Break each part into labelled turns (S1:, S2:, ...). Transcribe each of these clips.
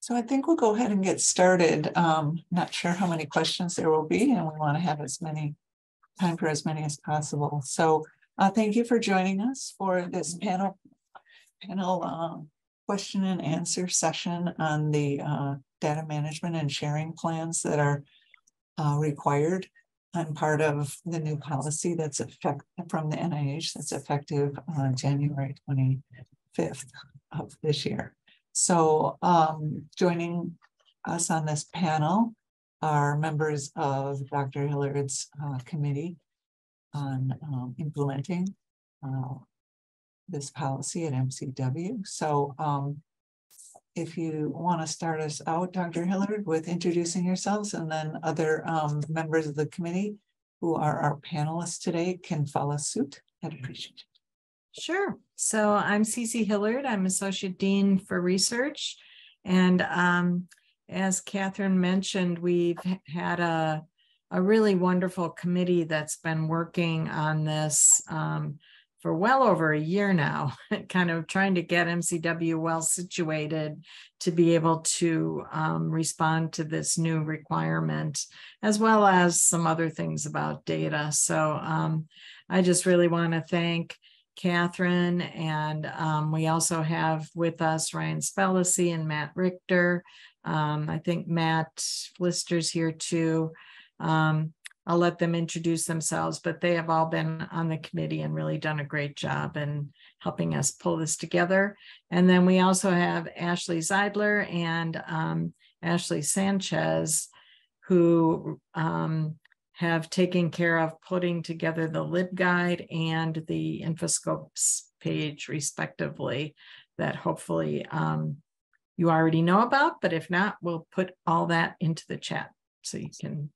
S1: So I think we'll go ahead and get started. Um, not sure how many questions there will be, and we want to have as many time for as many as possible. So uh, thank you for joining us for this panel panel uh, question and answer session on the uh, data management and sharing plans that are uh, required and part of the new policy that's effect from the NIH that's effective on January 25th of this year. So um, joining us on this panel are members of Dr. Hillard's uh, committee on um, implementing uh, this policy at MCW. So um, if you want to start us out, Dr. Hillard, with introducing yourselves and then other um, members of the committee who are our panelists today can follow suit. I'd appreciate it.
S2: Sure. So I'm Cece Hillard. I'm Associate Dean for Research. And um, as Catherine mentioned, we've had a, a really wonderful committee that's been working on this um, for well over a year now, kind of trying to get MCW well situated to be able to um, respond to this new requirement, as well as some other things about data. So um, I just really want to thank Catherine, and um, we also have with us Ryan Spellacy and Matt Richter. Um, I think Matt Flister's here too. Um, I'll let them introduce themselves, but they have all been on the committee and really done a great job in helping us pull this together. And then we also have Ashley Zeidler and um, Ashley Sanchez, who um, have taken care of putting together the LibGuide and the Infoscopes page respectively that hopefully um, you already know about, but if not, we'll put all that into the chat so you can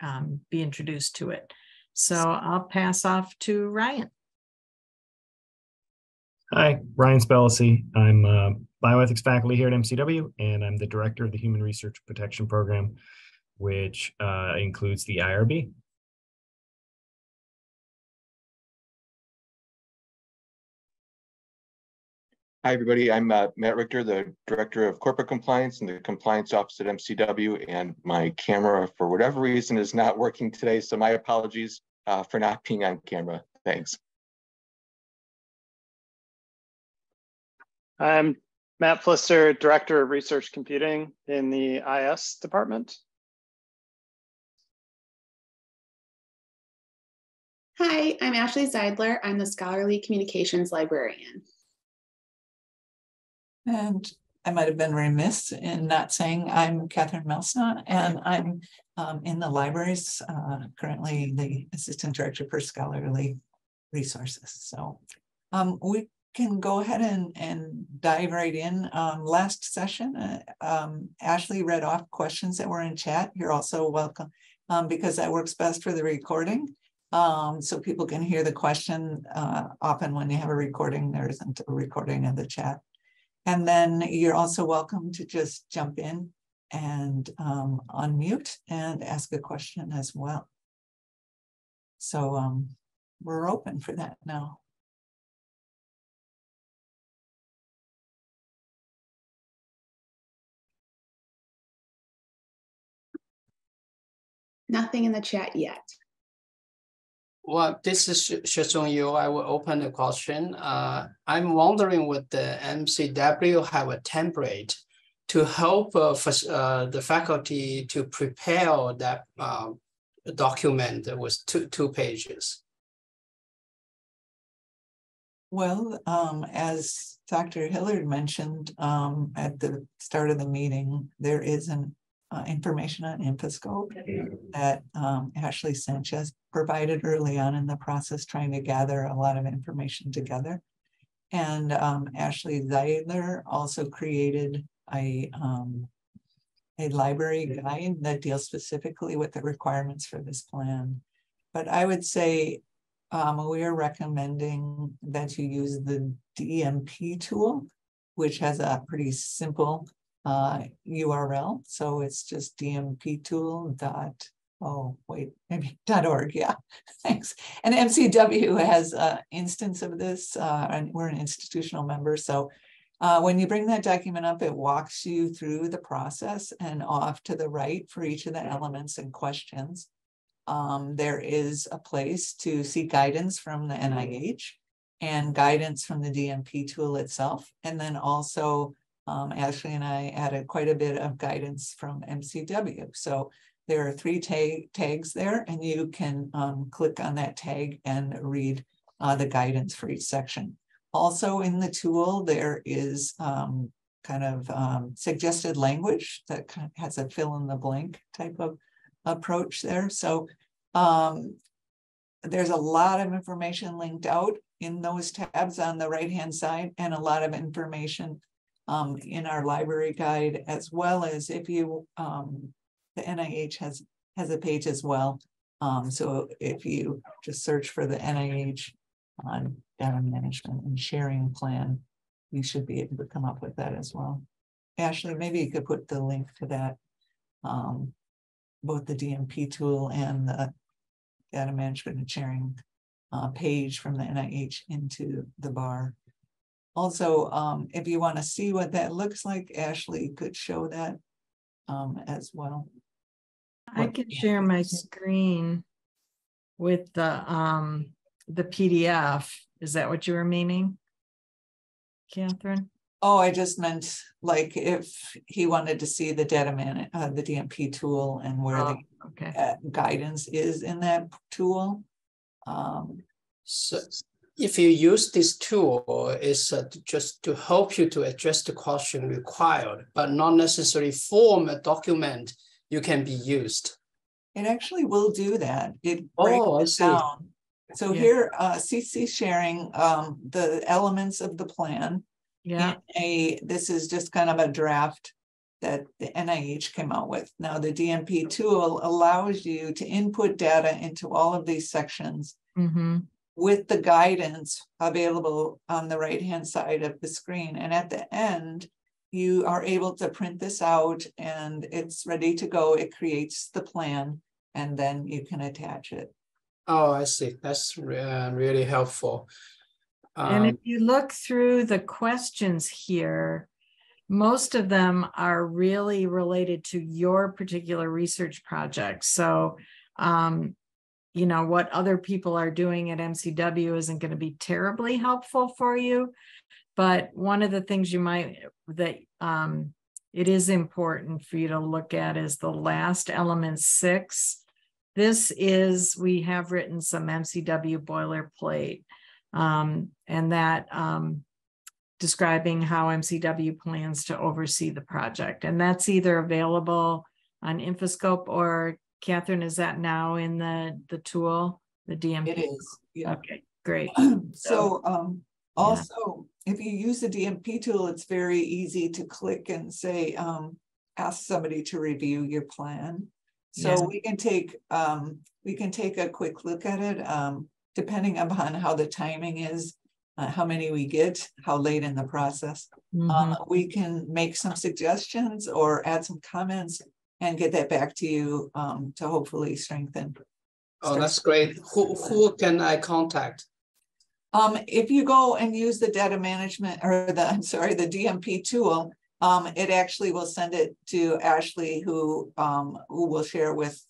S2: um, be introduced to it. So I'll pass off to Ryan.
S3: Hi, Ryan Spellacy. I'm a bioethics faculty here at MCW, and I'm the director of the Human Research Protection Program which uh, includes the IRB.
S4: Hi, everybody. I'm uh, Matt Richter, the Director of Corporate Compliance in the Compliance Office at MCW, and my camera, for whatever reason, is not working today, so my apologies uh, for not being on camera. Thanks.
S5: I'm Matt Flister, Director of Research Computing in the IS department.
S6: Hi, I'm Ashley Zeidler. I'm the Scholarly Communications Librarian.
S1: And I might have been remiss in not saying I'm Catherine Melsnot, and I'm um, in the libraries, uh, currently the Assistant Director for Scholarly Resources. So um, we can go ahead and, and dive right in. Um, last session, uh, um, Ashley read off questions that were in chat. You're also welcome um, because that works best for the recording um, so people can hear the question. Uh, often when you have a recording, there isn't a recording of the chat. And then you're also welcome to just jump in and um, unmute and ask a question as well. So um, we're open for that now.
S6: Nothing in the chat yet.
S7: Well, this is Shizong Yu. I will open the question. Uh, I'm wondering would the MCW have a template to help uh, for, uh, the faculty to prepare that uh, document with two, two pages?
S1: Well, um, as Dr. Hillard mentioned um, at the start of the meeting, there is an uh, information on Infoscope that um, Ashley Sanchez provided early on in the process, trying to gather a lot of information together. And um, Ashley Zeidler also created a, um, a library guide that deals specifically with the requirements for this plan. But I would say um, we are recommending that you use the DMP tool, which has a pretty simple uh, URL. So it's just dmptool dot, oh, wait, maybe dot org. Yeah, thanks. And MCW has an instance of this, uh, and we're an institutional member. So Uh, when you bring that document up, it walks you through the process and off to the right for each of the elements and questions. Um, there is a place to seek guidance from the NIH and guidance from the DMP tool itself. And then also um, Ashley and I added quite a bit of guidance from MCW. So there are three tag, tags there and you can um, click on that tag and read uh, the guidance for each section. Also in the tool, there is um, kind of um, suggested language that kind of has a fill in the blank type of approach there. So um, there's a lot of information linked out in those tabs on the right hand side and a lot of information um, in our library guide as well as if you um, the NIH has has a page as well. Um, so if you just search for the NIH on data management and sharing plan, you should be able to come up with that as well. Ashley, maybe you could put the link to that, um, both the DMP tool and the data management and sharing uh, page from the NIH into the bar. Also, um, if you want to see what that looks like, Ashley could show that um, as well.
S2: I can share my screen with the um the PDF. Is that what you were meaning? Catherine?
S1: Oh, I just meant like if he wanted to see the data man, uh, the DMP tool and where
S2: Oh,
S1: the
S2: okay.
S1: uh, guidance is in that tool. Um,
S7: So if you use this tool, it's uh, to- just to help you to address the question required, but not necessarily form a document you can be used.
S1: it actually will do that. It
S7: Oh,
S1: breaks it down. So
S2: Yeah.
S1: here, uh, CC sharing, um, the elements of the plan.
S2: Yeah,
S1: A, this is just kind of a draft that the NIH came out with. Now, the DMP tool allows you to input data into all of these sections
S2: mm-hmm,
S1: with the guidance available on the right-hand side of the screen. And at the end, you are able to print this out and it's ready to go. It creates the plan and then you can attach it.
S7: Oh, I see. That's re- uh, really helpful.
S2: and
S7: Um,
S2: if you look through the questions here, most of them are really related to your particular research project. So, um, you know, what other people are doing at MCW isn't going to be terribly helpful for you. But one of the things you might, that um, it is important for you to look at is the last element six. This is, we have written some MCW boilerplate. Um, and that um, describing how MCW plans to oversee the project. And that's either available on Infoscope or Catherine, is that now in the, the tool, the DMP?
S1: It is, yeah.
S2: Okay, great.
S1: So um, also, if you use the DMP tool, it's very easy to click and say, um, ask somebody to review your plan.
S2: Yeah.
S1: So we can take, um, we can take a quick look at it, um, depending upon how the timing is, uh, how many we get, how late in the process.
S2: Mhm.
S1: Uh, we can make some suggestions or add some comments and get that back to you, um, to hopefully strengthen.
S7: oh, that's great. Who, who can I contact?
S1: Um, if you go and use the data management or the, I'm sorry, the DMP tool, um, it actually will send it to Ashley who, um, who will share with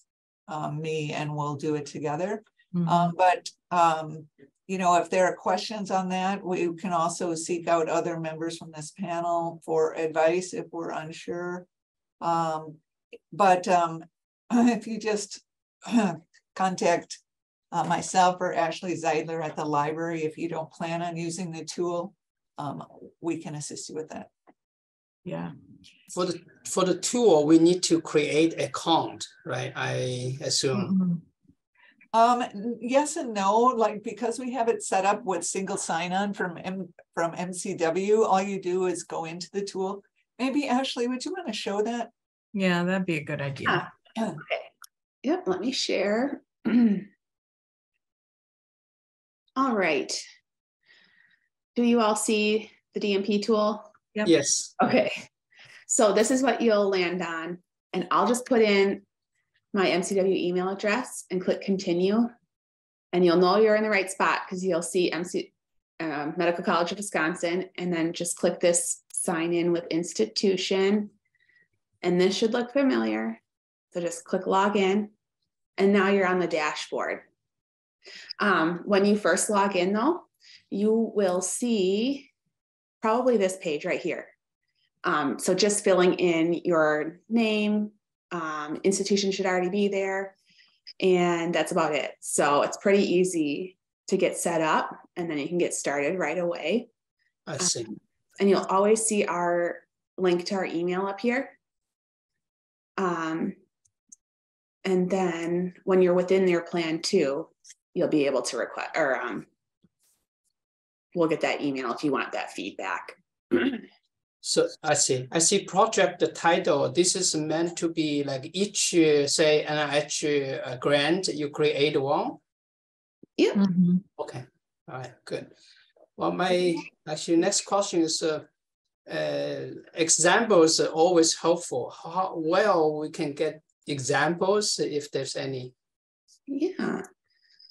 S1: um, me and we'll do it together.
S2: Mhm.
S1: Um, but, um, you know, if there are questions on that, we can also seek out other members from this panel for advice if we're unsure. But, um, if you just contact uh, myself or Ashley Zeidler at the library, if you don't plan on using the tool, um, we can assist you with that.
S2: Yeah,
S7: For the, for the tool, we need to create a account, right? I assume.
S2: Mhm.
S1: Um, yes and no, like because we have it set up with single sign-on from M, from MCW, all you do is go into the tool. Maybe Ashley, would you want to show that?
S2: Yeah, that'd be a good idea.
S6: Ah, okay. Yep, let me share. All right. Do you all see the DMP tool?
S2: Yep.
S7: Yes.
S6: Okay. So this is what you'll land on, and I'll just put in my MCW email address and click continue. And you'll know you're in the right spot because you'll see MC, um, Medical College of Wisconsin, and then just click this sign in with institution. And this should look familiar. So just click login, and now you're on the dashboard. Um, when you first log in, though, you will see probably this page right here. Um, so just filling in your name, um, institution should already be there, and that's about it. So it's pretty easy to get set up, and then you can get started right away.
S7: I see.
S6: And you'll always see our link to our email up here. Um, and then when you're within their plan too, you'll be able to request or um, we'll get that email if you want that feedback.
S7: So I see. I see project the title. This is meant to be like each, uh, say, NIH uh, grant, you create one.
S2: Mhm.
S7: Okay. All right. Good. Well, my actually next question is uh, examples are always helpful. How well we can get examples if there's any.
S6: Yeah.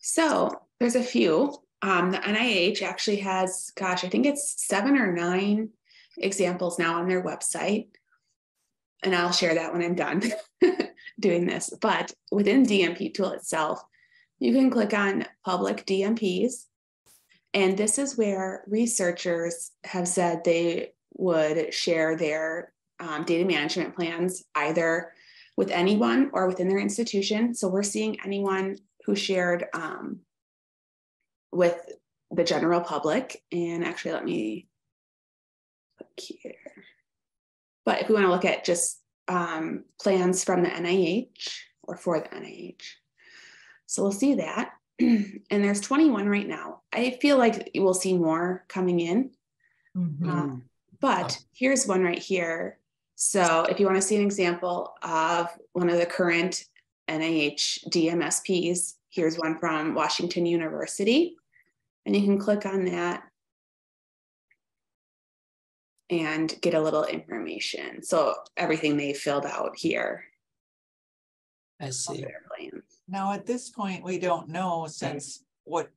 S6: So there's a few. Um, the NIH actually has, gosh, I think it's seven or nine examples now on their website. And I'll share that when I'm done doing this. But within DMP tool itself, you can click on public DMPs. And this is where researchers have said they would share their um, data management plans either with anyone or within their institution. So we're seeing anyone who shared um, with the general public. And actually, let me look here. But if we want to look at just um, plans from the NIH or for the NIH, so we'll see that. and there's 21 right now. I feel like we'll see more coming in.
S2: Mhm.
S6: Um, but here's one right here. So if you want to see an example of one of the current NIH DMSPs, here's one from Washington University. And you can click on that and get a little information. So everything they filled out here.
S7: I see.
S1: Now, at this point, we don't know since what,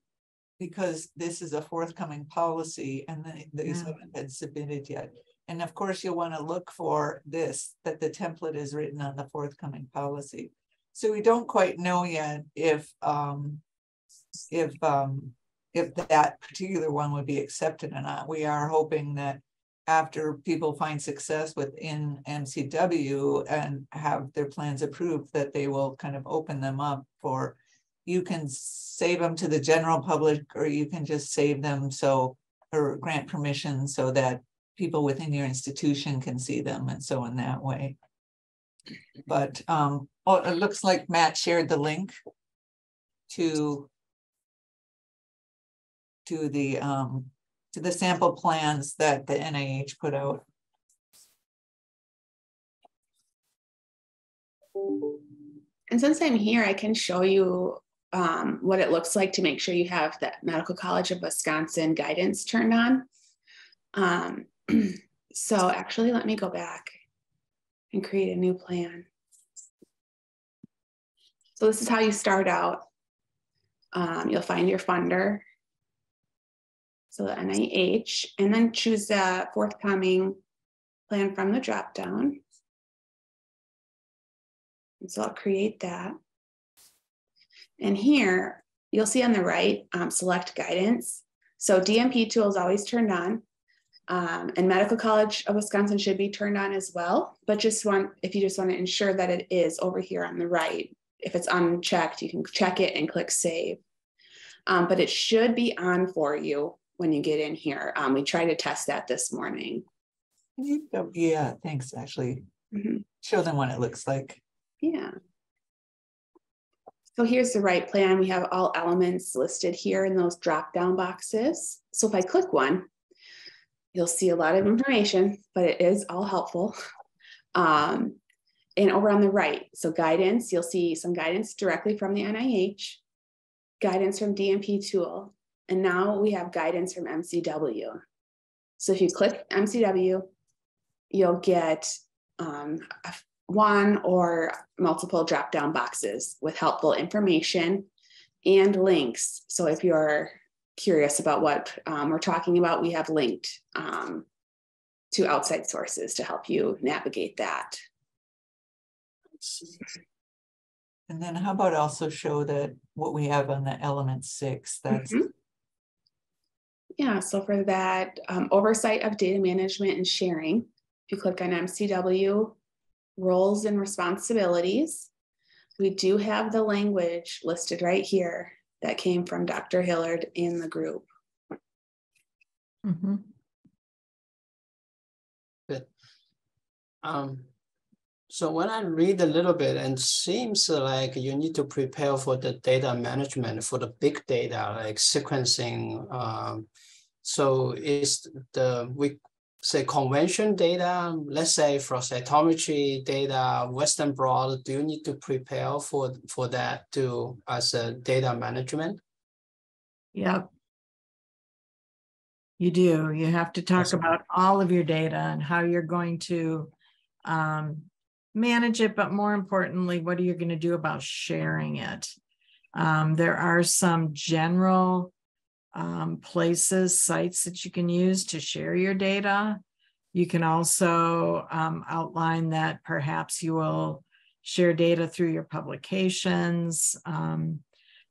S1: because this is a forthcoming policy and these
S2: Yeah.
S1: haven't been submitted yet. And of course, you'll want to look for this, that the template is written on the forthcoming policy. So we don't quite know yet if, um, if, um, if that particular one would be accepted or not. We are hoping that after people find success within MCW and have their plans approved, that they will kind of open them up for, you can save them to the general public, or you can just save them so, or grant permission so that people within your institution can see them and so in that way. But, um, oh, it looks like Matt shared the link to to the, um, to the sample plans that the NIH put out.
S6: And since I'm here, I can show you um, what it looks like to make sure you have the Medical College of Wisconsin guidance turned on. Um, so actually, let me go back and create a new plan. So this is how you start out. Um, you'll find your funder. So the NIH, and then choose the forthcoming plan from the dropdown. And so I'll create that. And here you'll see on the right, um, select guidance. So DMP tool is always turned on. Um, and Medical College of Wisconsin should be turned on as well. But just want, if you just want to ensure that it is over here on the right, if it's unchecked, you can check it and click save. Um, but it should be on for you when you get in here. Um, we tried to test that this morning.
S1: Can you go- Yeah, thanks, actually.
S6: Mhm.
S1: Show them what it looks like.
S6: Yeah. So here's the right plan. We have all elements listed here in those drop down boxes. So if I click one, you'll see a lot of information, but it is all helpful. Um, and over on the right, so guidance, you'll see some guidance directly from the NIH, guidance from DMP tool, and now we have guidance from MCW. So if you click MCW, you'll get um, a one or multiple drop down boxes with helpful information and links. So if you're curious about what um, we're talking about, we have linked um, to outside sources to help you navigate that.
S1: And then how about also show that what we have on the element six, that's
S6: Mhm. Yeah, so for that um, oversight of data management and sharing, if you click on MCW roles and responsibilities, we do have the language listed right here that came from Dr. Hillard in the group.
S2: Mhm.
S7: Um, so when I read a little bit and seems like you need to prepare for the data management for the big data like sequencing. Um, so is the we say convention data, let's say for cytometry data, Western blot, do you need to prepare for for that to as a data management?
S2: Yep. You do. You have to talk
S3: Awesome.
S2: about all of your data and how you're going to um, manage it, but more importantly, what are you going to do about sharing it? Um, there are some general um, places, sites that you can use to share your data. You can also um, outline that perhaps you will share data through your publications. Um,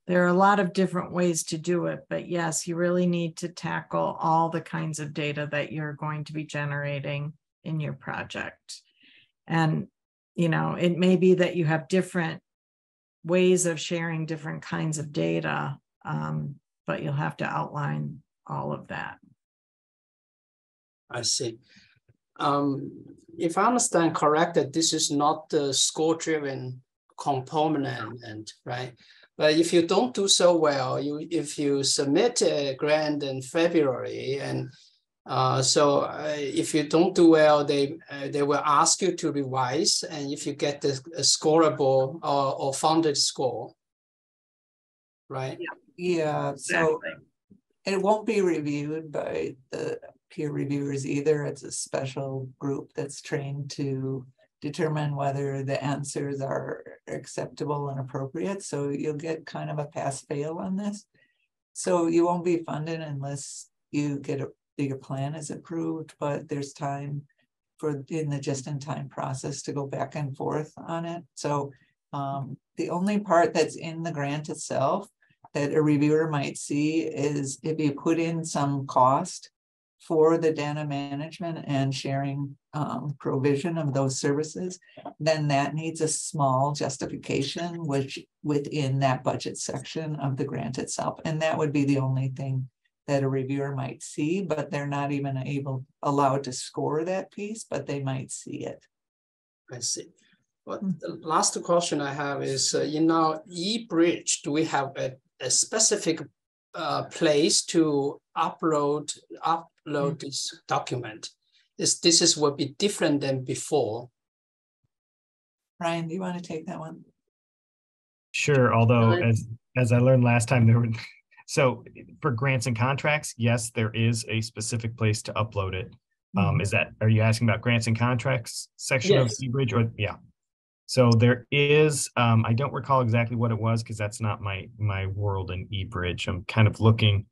S2: there are a lot of different ways to do it, but yes, you really need to tackle all the kinds of data that you're going to be generating in your project. And, you know, it may be that you have different ways of sharing different kinds of data, um, but you'll have to outline all of that.
S7: I see. Um, if I understand correct, that this is not the score-driven component, and right? But if you don't do so well, you if you submit a grant in February, and uh, so uh, if you don't do well, they uh, they will ask you to revise, and if you get the a scoreable or, or funded score, right?
S1: Yeah, so it won't be reviewed by the peer reviewers either. It's a special group that's trained to determine whether the answers are acceptable and appropriate. So you'll get kind of a pass fail on this. So you won't be funded unless you get a your plan is approved, but there's time for in the just in time process to go back and forth on it. So um, the only part that's in the grant itself that a reviewer might see is if you put in some cost for the data management and sharing um, provision of those services, then that needs a small justification, which within that budget section of the grant itself. And that would be the only thing that a reviewer might see, but they're not even able, allowed to score that piece, but they might see it.
S7: I see. But the last question I have is, uh, in our eBridge, do we have a, a specific uh, place to upload upload this document? This this is will be different than before.
S1: Ryan, do you want to take that one?
S3: Sure, although
S7: Alright.
S3: as as I learned last time, there were so for grants and contracts, yes, there is a specific place to upload it. Um, is that are you asking about grants and contracts section of
S7: Yes.
S3: eBridge or yeah? So there is, um, I don't recall exactly what it was because that's not my my world in eBridge. I'm kind of looking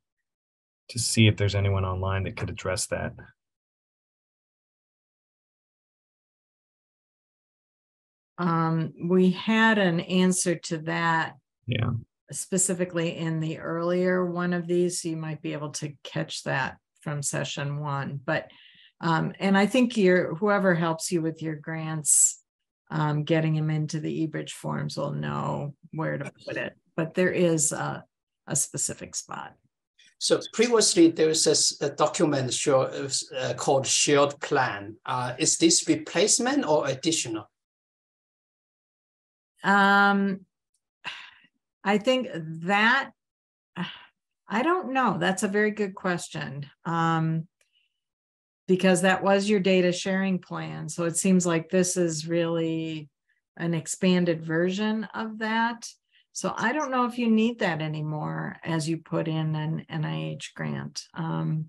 S3: to see if there's anyone online that could address that.
S2: Um, we had an answer to that
S3: Yeah.
S2: specifically in the earlier one of these, so you might be able to catch that from session one, but um, and I think your whoever helps you with your grants, um, getting them into the eBridge forms will know where to put it, but there is a, a specific spot.
S7: So previously there was a a, document show, uh, called shared plan. Uh, is this replacement or additional?
S2: Um, I think that, I don't know. That's a very good question. Um, because that was your data sharing plan. So it seems like this is really an expanded version of that. So I don't know if you need that anymore as you put in an NIH grant. Um,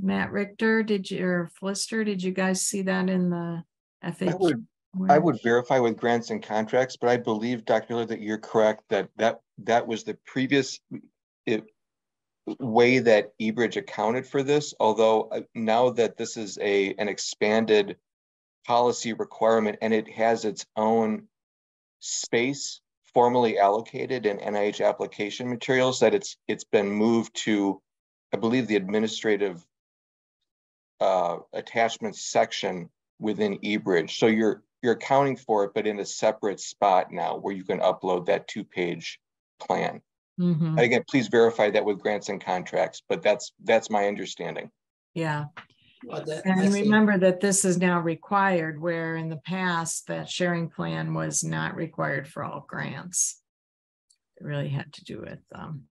S2: Matt Richter, did you, or Flister, did you guys see that in the FAQ?
S4: would- I would verify with grants and contracts, but I believe, Dr. Miller, that you're correct, that that, that was the previous, it way that eBridge accounted for this, although uh, now that this is a an expanded policy requirement and it has its own space formally allocated in NIH application materials that it's it's been moved to, I believe, the administrative uh, attachments section within eBridge. So you're you're accounting for it, but in a separate spot now where you can upload that two-page plan.
S2: Mhm.
S4: And again, please verify that with grants and contracts, but that's that's my understanding.
S2: Yeah,
S7: Well, that-
S2: and
S7: think-
S2: remember that this is now required, where in the past that sharing plan was not required for all grants. It really had to do with, um,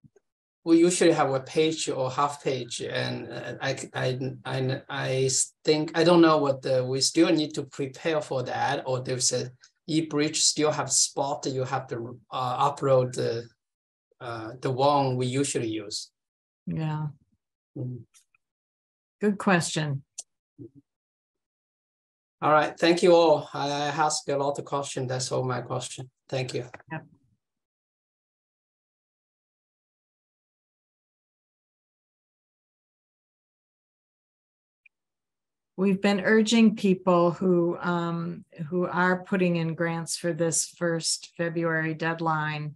S7: we usually have a page or half page and I, I, I, I, c- I, I, I s- think, I don't know what the, we still need to prepare for that, or there's a eBridge still have spot that you have to uh, upload the, uh, the one we usually use.
S2: yeah,
S7: Mhm.
S2: good question.
S7: All right, thank you all. I asked a lot of questions. That's all my question. Thank you.
S2: We've been urging people who, um, who are putting in grants for this first February deadline.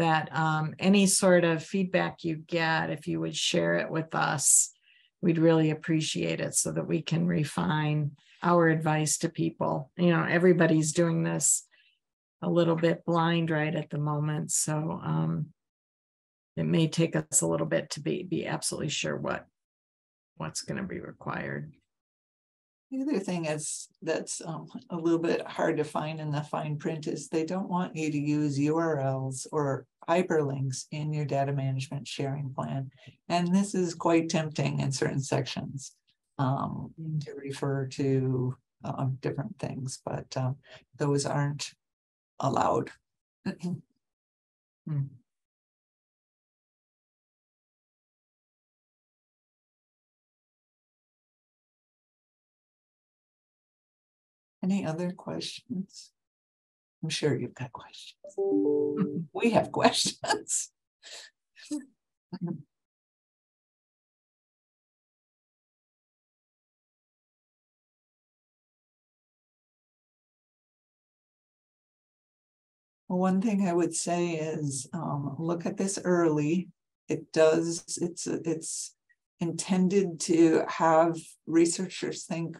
S2: That, um, any sort of feedback you get, if you would share it with us. We'd really appreciate it so that we can refine our advice to people. You know, everybody's doing this. A little bit blind right at the moment, so, um. It may take us a little bit to be, be absolutely sure what, what's gonna be required.
S1: The other thing is, that's um a little bit hard to find in the fine print is they don't want you to use URLs or hyperlinks in your data management sharing plan. And this is quite tempting in certain sections. Um, to refer to um different things, but um those aren't allowed.
S2: Hmm.
S1: Any other questions? I'm sure you've got questions. We have questions. One thing I would say is, um, look at this early. It does, it's, it's intended to have researchers think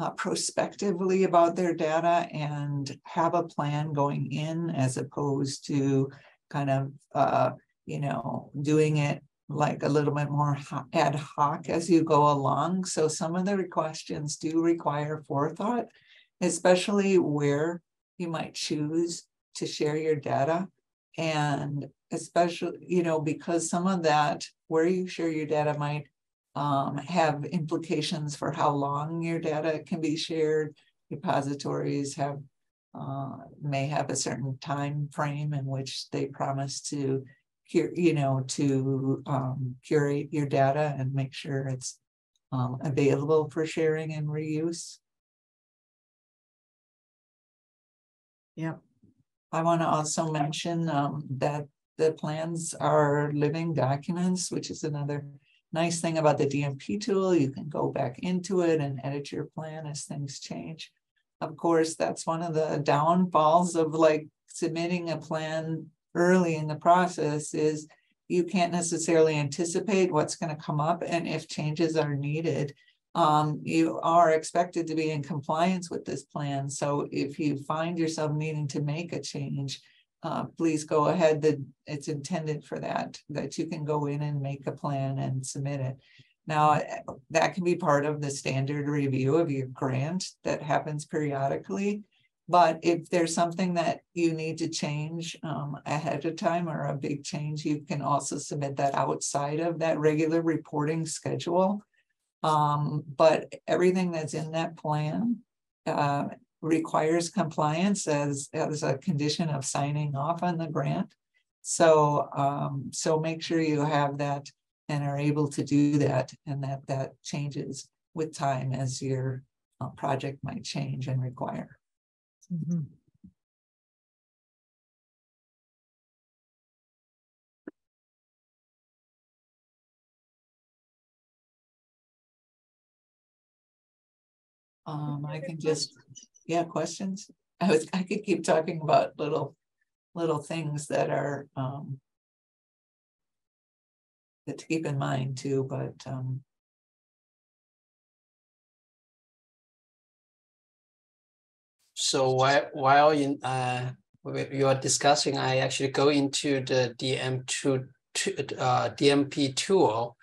S1: uh, prospectively about their data and have a plan going in as opposed to kind of, uh, you know, doing it like a little bit more ad hoc as you go along. So some of the questions do require forethought, especially where you might choose to share your data. And especially, you know, because some of that, where you share your data might um, have implications for how long your data can be shared. Repositories have uh, may have a certain time frame in which they promise to you know, to um, curate your data and make sure it's um, available for sharing and reuse.
S2: Yep.
S1: I want to also mention um, that the plans are living documents, which is another nice thing about the DMP tool. You can go back into it and edit your plan as things change. Of course, that's one of the downfalls of like submitting a plan early in the process is you can't necessarily anticipate what's going to come up and if changes are needed um, you are expected to be in compliance with this plan. So if you find yourself needing to make a change, uh, please go ahead. That it's intended for that, that you can go in and make a plan and submit it. Now, that can be part of the standard review of your grant that happens periodically. But if there's something that you need to change um, ahead of time or a big change, you can also submit that outside of that regular reporting schedule. Um, but everything that's in that plan uh, requires compliance as, as a condition of signing off on the grant. So, um, so make sure you have that and are able to do that and that that changes with time as your uh, project might change and require.
S2: Mm -hmm.
S1: Um, I can just yeah, questions? I was, I could keep talking about little, little things that are, um. That to keep in mind too, but, um,
S7: So while while in uh you are discussing, I actually go into the DM two uh DMP tool.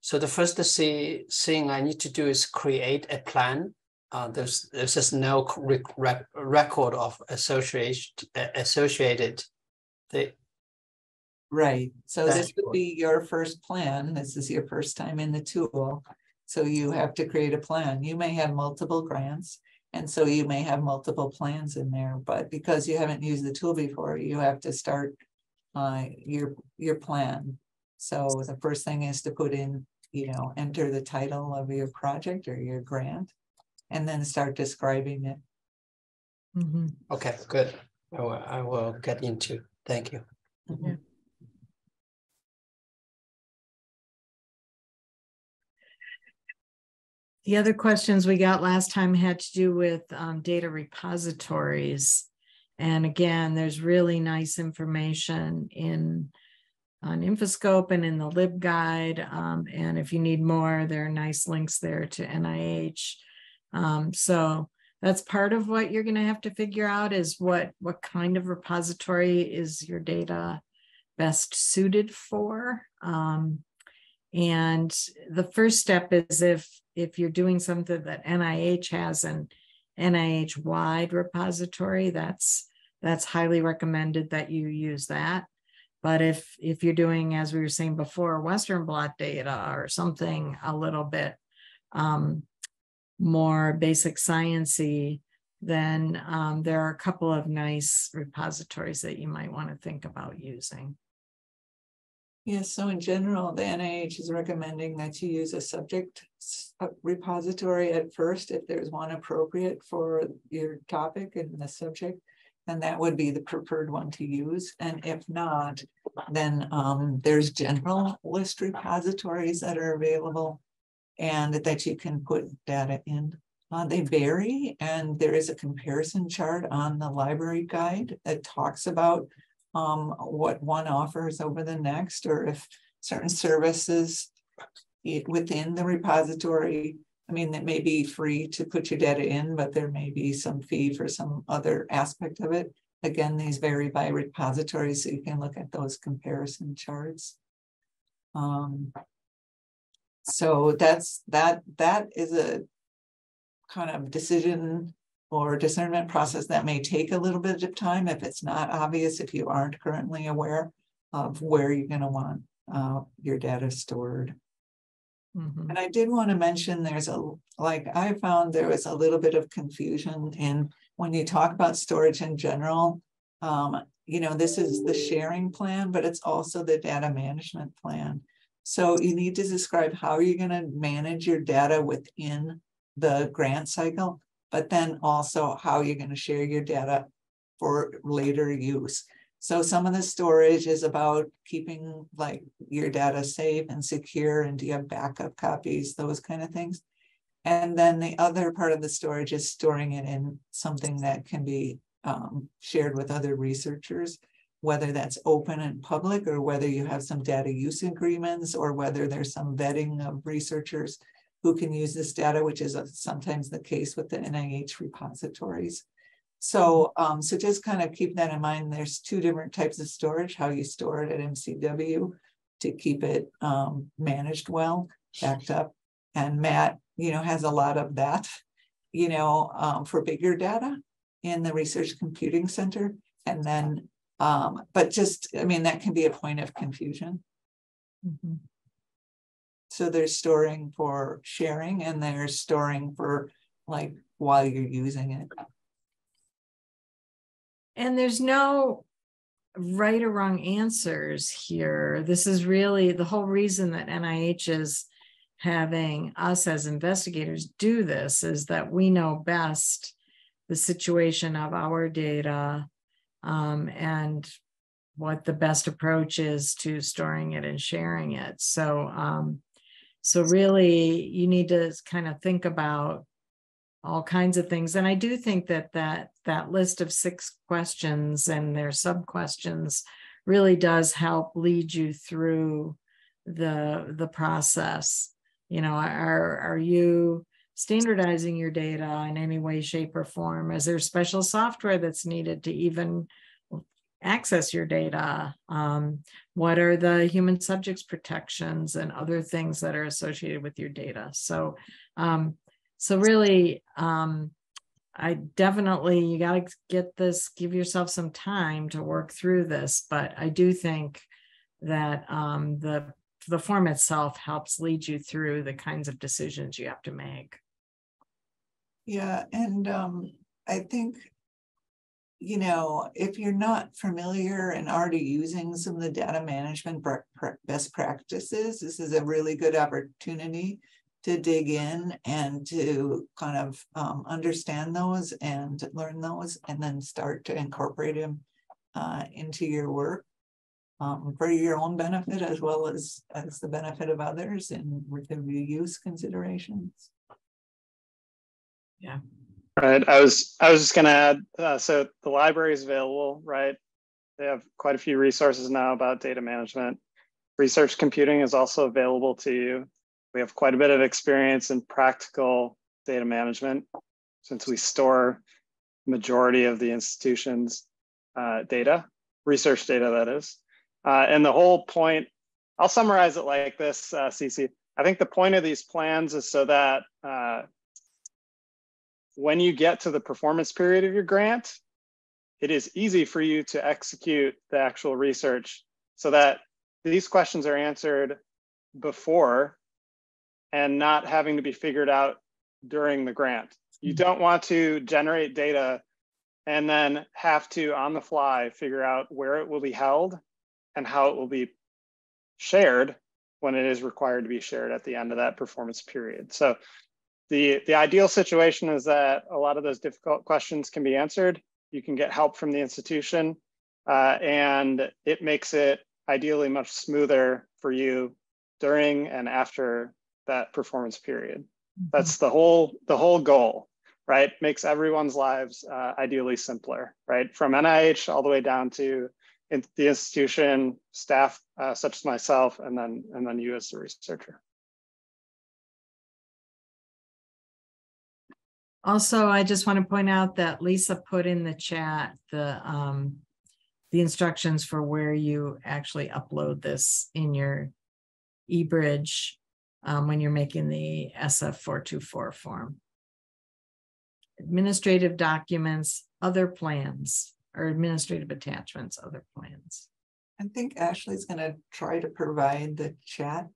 S7: So the first thing I need to do is create a plan. Uh, there's there's just no rec- rec- record of association associated. The
S1: right, so this would be your first plan. This is your first time in the tool. So you have to create a plan. You may have multiple grants. And so you may have multiple plans in there, but because you haven't used the tool before, you have to start. Uh, your, your plan. So the first thing is to put in, you know, enter the title of your project or your grant. And then start describing it.
S2: Mhm.
S7: okay, good. I will, I will get into. Thank you.
S1: Mhm.
S2: The other questions we got last time had to do with um, data repositories. And again, there's really nice information in on Infoscope and in the LibGuide. Um, and if you need more, there are nice links there to NIH. Um, so that's part of what you're going to have to figure out is what what kind of repository is your data best suited for. Um, and the first step is if if you're doing something that NIH has an NIH wide repository, that's that's highly recommended that you use that. But if if you're doing, as we were saying before, Western blot data or something a little bit um, more basic sciency, then um, there are a couple of nice repositories that you might want to think about using.
S1: Yes, so in general, the NIH is recommending that you use a subject repository at first, if there's one appropriate for your topic and the subject. Then that would be the preferred one to use, and if not, then um there's generalist repositories that are available. And that you can put data in. Uh, they vary, and there is a comparison chart on the library guide that talks about um, what one offers over the next, or if certain services within the repository. I mean, it may be free to put your data in, but there may be some fee for some other aspect of it. Again, these vary by repository, so you can look at those comparison charts. Um. So that's, that, that is a kind of decision or discernment process that may take a little bit of time if it's not obvious, if you aren't currently aware of where you're gonna want uh your data stored.
S2: Mhm.
S1: And I did want to mention, there's a, like, I found there was a little bit of confusion in when you talk about storage in general. Um, you know, this is the sharing plan, but it's also the data management plan. So you need to describe how you're gonna manage your data within the grant cycle, but then also how you're gonna share your data for later use. So some of the storage is about keeping like your data safe and secure and do you have backup copies, those kind of things. And then the other part of the storage is storing it in something that can be um, shared with other researchers. Whether that's open and public or whether you have some data use agreements or whether there's some vetting of researchers. Who can use this data, which is sometimes the case with the NIH repositories. So, um, so just kind of keep that in mind. There's two different types of storage, how you store it at MCW to keep it, um, managed well, backed up. And Matt, you know, has a lot of that, you know, um, for bigger data in the Research Computing Center. And then, um, but just, I mean, that can be a point of confusion.
S2: Mhm.
S1: So there's storing for sharing and there's storing for like while you're using it.
S2: And there's no right or wrong answers here. This is really the whole reason that NIH is having us as investigators do this is that we know best the situation of our data um, and what the best approach is to storing it and sharing it. So, um, so really, you need to kind of think about all kinds of things. And I do think that that that list of six questions and their sub questions really does help lead you through the the process. You know, are are you standardizing your data in any way, shape, or form? Is there special software that's needed to even access your data? Um, what are the human subjects protections and other things that are associated with your data? So, um, so really, um, I definitely you got to get this, give yourself some time to work through this. But I do think that um, the the form itself helps lead you through the kinds of decisions you have to make.
S1: Yeah, and um, I think, you know, if you're not familiar and already using some of the data management best practices, this is a really good opportunity to dig in and to kind of um, understand those and learn those and then start to incorporate them uh, into your work um, for your own benefit as well as as the benefit of others and review use considerations.
S2: Yeah.
S5: Right. I was I was just going to add. Uh, so the library is available, right? They have quite a few resources now about data management. Research computing is also available to you we have quite a bit of experience in practical data management since we store majority of the institution's uh, data, research data that is. Uh, and the whole point, I'll summarize it like this, uh, Cece. I think the point of these plans is so that uh, when you get to the performance period of your grant, it is easy for you to execute the actual research so that these questions are answered before and not having to be figured out during the grant. You hmm. don't want to generate data and then have to on the fly figure out where it will be held and how it will be shared when it is required to be shared at the end of that performance period. So the, the ideal situation is that a lot of those difficult questions can be answered. You can get help from the institution uh, and it makes it ideally much smoother for you during and after that performance period. Mm-hmm. That's the whole the whole goal, right? Makes everyone's lives uh, ideally simpler, right? From NIH all the way down to in the institution, staff uh, such as myself, and then and then you as the researcher.
S2: Also, I just want to point out that Lisa put in the chat the um, the instructions for where you actually upload this in your eBridge um, when you're making the SF 424 form. Administrative documents, other plans, or administrative attachments, other plans.
S1: I think Ashley's going to try to provide the chat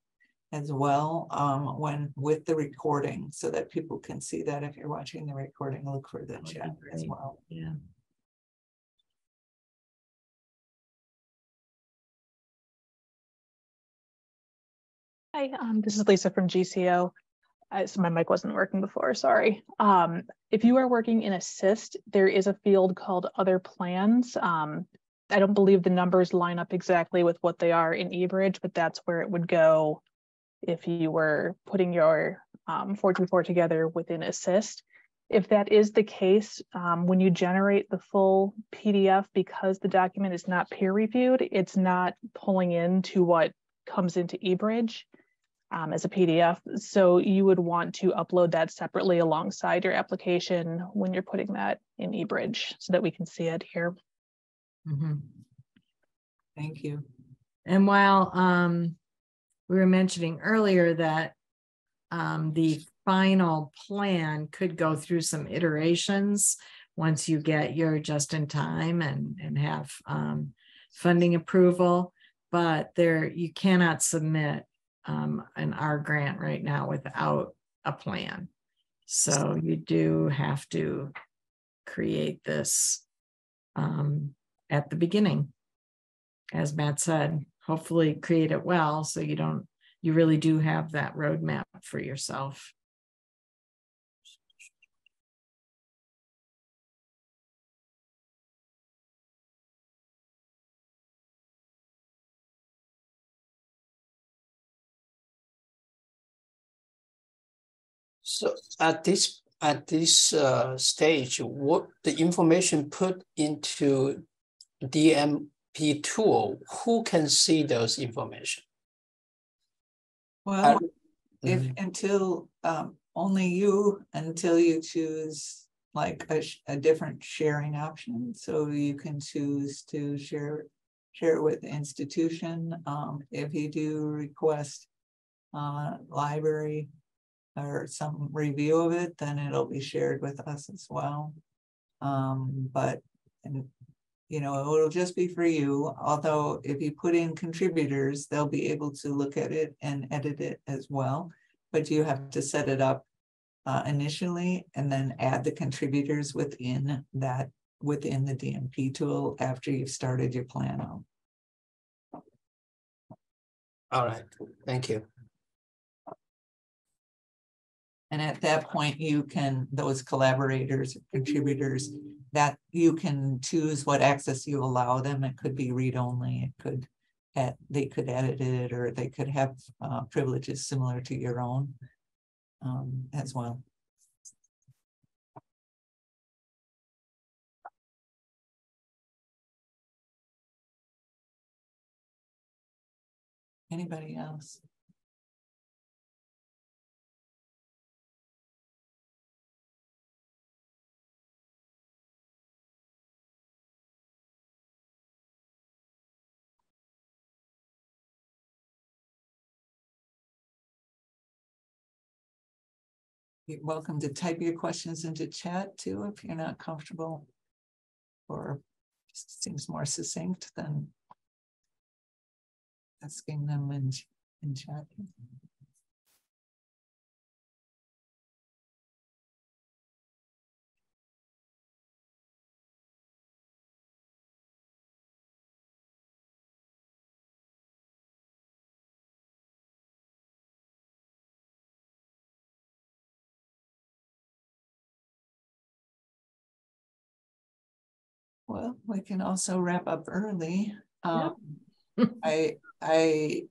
S1: as well um, when with the recording so that people can see that if you're watching the recording, look for the chat as well.
S2: Yeah.
S8: Hi, um, this is Lisa from GCO. Uh, so my mic wasn't working before, sorry. Um, if you are working in ASSIST, there is a field called other plans. Um, I don't believe the numbers line up exactly with what they are in eBridge, but that's where it would go if you were putting your um, 424 together within ASSIST. If that is the case, um, when you generate the full PDF, because the document is not peer reviewed, it's not pulling into what comes into eBridge um, as a PDF. So you would want to upload that separately alongside your application when you're putting that in eBridge so that we can see it here.
S2: Mm -hmm.
S1: Thank you.
S2: And while um, we were mentioning earlier that um, the final plan could go through some iterations once you get your just in time and, and have um, funding approval, but there you cannot submit um, an R grant right now without a plan. So you do have to create this um, at the beginning. As Matt said, hopefully create it well so you don't, you really do have that roadmap for yourself.
S7: So at this at this uh, stage, what the information put into Tool, who can see those information?
S1: Well, if
S7: Mhm.
S1: until um only you until you choose like a a different sharing option, so you can choose to share. Share it with the institution, um if you do request. Uh library. Or some review of it, then it'll be shared with us as well. Um, but. You know, it'll just be for you, although if you put in contributors, they'll be able to look at it and edit it as well. But you have to set it up uh, initially and then add the contributors within that, within the DMP tool after you've started your plan out.
S7: All right, thank you.
S1: And at that point, you can, those collaborators, contributors, that you can choose what access you allow them. It could be read-only, it could. They could edit it, or they could have uh privileges similar to your own. Um, as well. Anybody else? You're welcome to type your questions into chat too, if you're not comfortable. Or seems more succinct than. Asking them in, in chat. Well, we can also wrap up early. Um, I, I.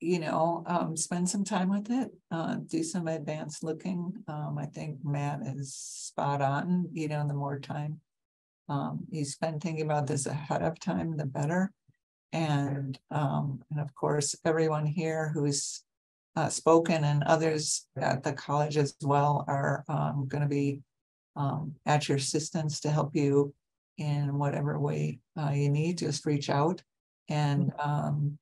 S1: You know, um, spend some time with it, uh, do some advanced looking. Um, I think Matt is spot on, you know, the more time. Um, you spend thinking about this ahead of time, the better. And, um, and of course, everyone here who's. Uh, spoken and others at the college as well are, um, gonna be. Um, at your assistance to help you in whatever way uh, you need, just reach out. And, um,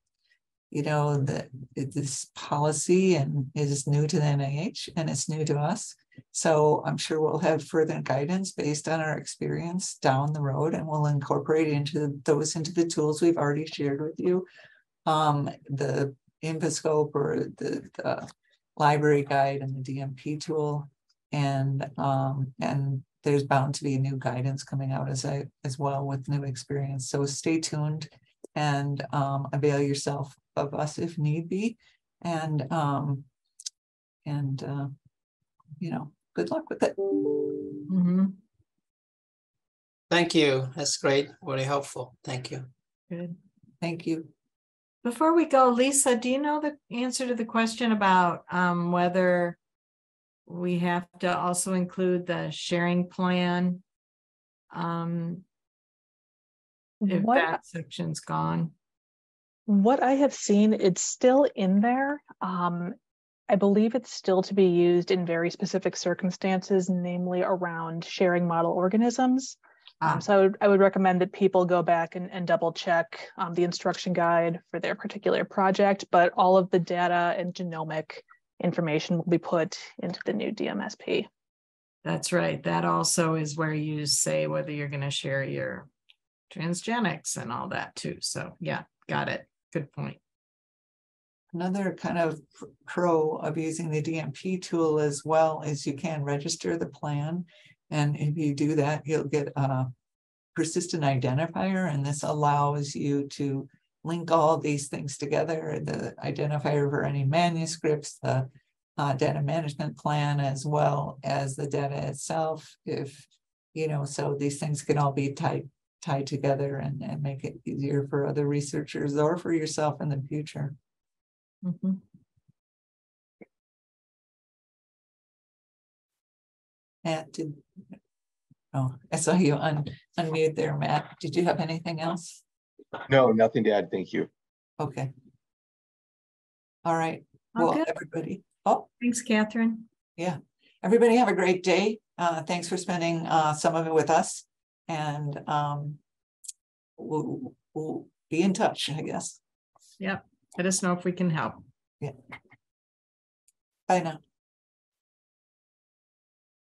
S1: you know, that this policy and is new to the NIH and it's new to us. So I'm sure we'll have further guidance based on our experience down the road and we'll incorporate into those into the tools we've already shared with you. Um, the Infoscope or the, the library guide and the DMP tool. And, um, and there's bound to be new guidance coming out as I, as well with new experience. So stay tuned and, um, avail yourself of us if need be. And, um, and, uh, you know, good luck with it.
S2: Mhm,
S7: Thank you, that's great, very helpful, thank you.
S2: Good.
S1: Thank you.
S2: Before we go, Lisa, do you know the answer to the question about um whether we have to also include the sharing plan? Um, if
S8: What,
S2: that section's gone.
S8: what I have seen, it's still in there. Um, I believe it's still to be used in very specific circumstances, namely around sharing model organisms.
S2: Ah.
S8: Um, so I would, I would recommend that people go back and, and double check um, the instruction guide for their particular project, but all of the data and genomic information will be put into the new DMSP.
S2: That's right. That also is where you say whether you're gonna share your transgenics and all that too. So yeah, got it. Good point.
S1: Another kind of pro of using the DMP tool as well is you can register the plan. And if you do that, you'll get a persistent identifier and this allows you to link all these things together, the identifier for any manuscripts, the uh, data management plan, as well as the data itself. If, you know, so these things can all be tied, tied together and, and make it easier for other researchers or for yourself in the future.
S2: Mhm.
S1: Matt, did, oh, I saw you un, unmute there, Matt. Did you have anything else?
S4: No, nothing to add. Thank you.
S1: Okay. All right, well,
S2: good.
S1: everybody, oh,
S2: Thanks, Catherine.
S1: yeah, everybody have a great day. Uh, thanks for spending, uh, some of it with us. And, um, we'll, we'll be in touch, I guess.
S2: Yep. Let us know if we can help. Yeah.
S1: Bye now.